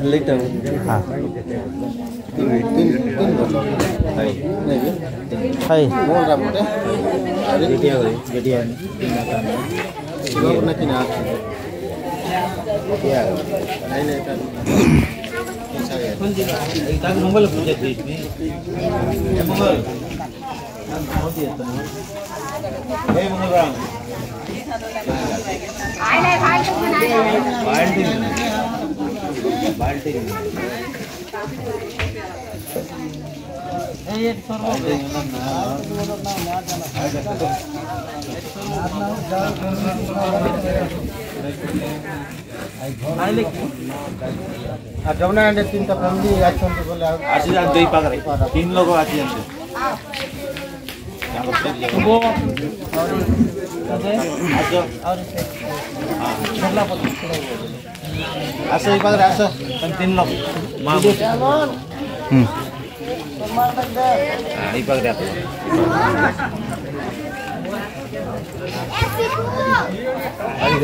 lấy từ à. Hay. Mua ra một cái đi rồi video. Nó cũng nách nào yeah này này ta không có lập project gì không có Hey, Munguram. I like high school. বালতি আর জগন্নাথের তিনটা ফ্যামিলি একসঙ্গে বলে আশি হাজার দুই পাখারে তিন লোক আশি হাজার वो Asa yung padre, asa. Pantinlog. Mabot. Jamon. Hmm. Ah, ini bagus ya. Ayo,